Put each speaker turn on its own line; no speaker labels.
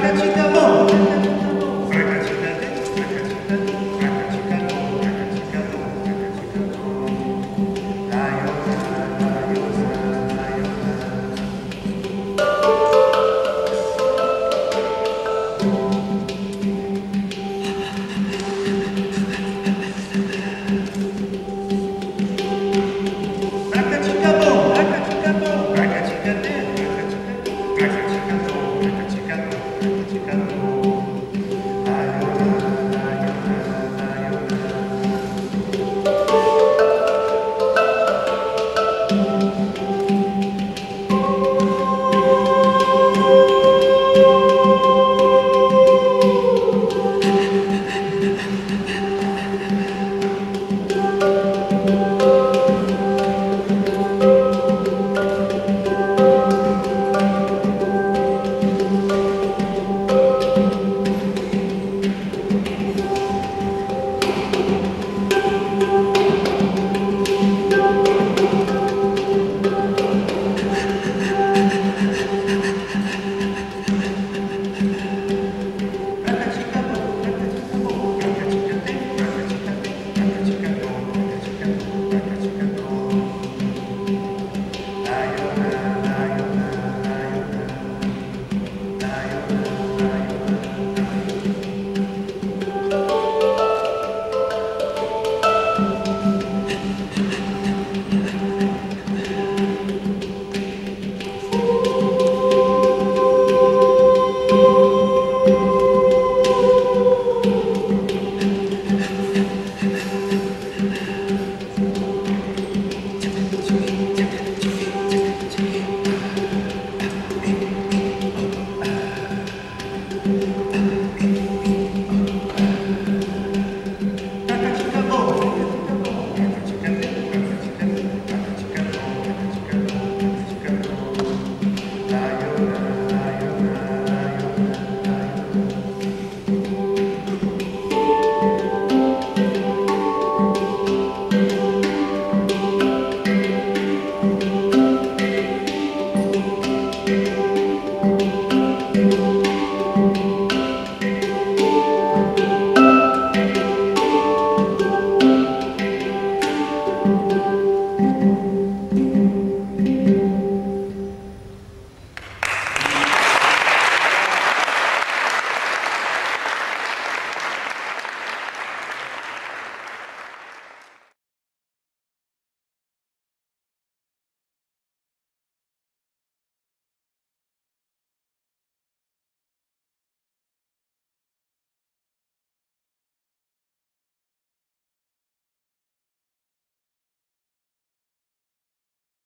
that you